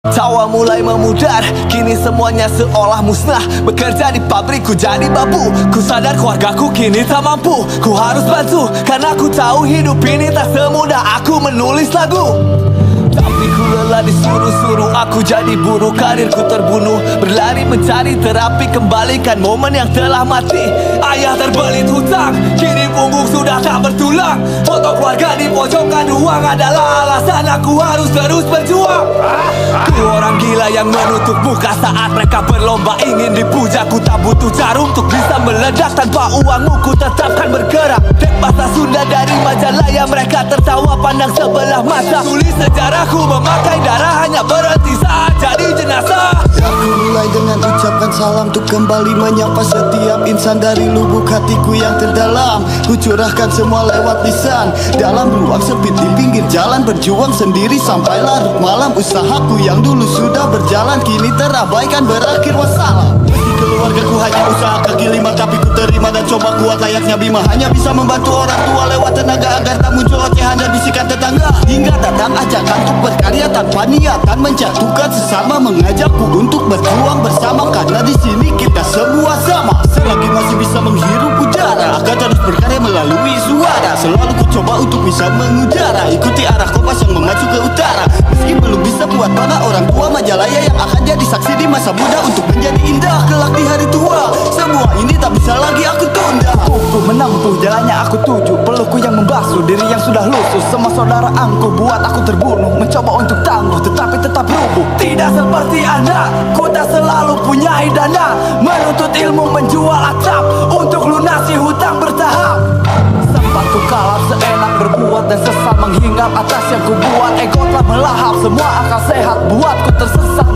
Tawa mulai memudar, kini semuanya seolah musnah. Bekerja di pabrik ku jadi babu. Ku sadar keluargaku kini tak mampu. Ku harus bantu, karena ku tahu hidup ini tak semudah aku menulis lagu. Tapi ku lelah disuruh-suruh Aku jadi buruh karirku terbunuh Berlari mencari terapi. Kembalikan momen yang telah mati. Ayah terbelit hutang Kini punggung sudah tak bertulang. Foto keluarga di pojokan ruang Adalah alasan aku harus terus berjuang. Ku orang gila yang menutup muka Saat mereka berlomba ingin dipuja Ku tak butuh jarum untuk bisa meledak Tanpa uangmu. Ku tetapkan bergerak. Dek bahasa Sunda dari majalah Yang mereka tertawa pandang sebelah mata. Tulis sejarahku memakai darah Hanya berhenti saat jadi jenazah Mulai dengan ucapan salam Untuk kembali menyapa setiap insan Dari lubuk hatiku yang terdalam. Ku curahkan semua lewat lisan. Dalam ruang sempit di pinggir jalan Berjuang sendiri sampai larut malam. Usahaku yang dulu sudah berjalan Kini terabaikan berakhir wassalam. Meski keluargaku hanya usaha kaki lima Tapi ku terima dan coba kuat layaknya Bima. Hanya bisa membantu orang tua lewat tenaga Agar tak muncul ocehan dan bisikan tetangga. Hingga datang ajakan untuk Tanpa niatan menjatuhkan sesama Mengajakku untuk berjuang bersama. Karena di sini kita semua sama. Selagi masih bisa menghirup udara Akan terus berkarya melalui suara. Selalu ku coba untuk bisa mengudara. Ikuti arah kompas yang mengacu ke utara. Meski belum bisa buat bangga orang tua Majalaya yang akan jadi saksi di masa muda Untuk menjadi indah kelak di hari tua. Semua ini tak bisa lagi aku tunda. Kukuh menempuh jalannya aku diri yang sudah lusuh Semua saudara angku buat aku terbunuh. Mencoba untuk tangguh tetapi tetap rubuh. Tidak seperti anda Ku tak selalu punya dana. Menuntut ilmu menjual atap Untuk lunasi hutang bertahap. Sempat ku kalap seenak berbuat Dan sesat menghinggap atas yang ku buat. Ego telah melahap semua akal sehat Buatku tersesat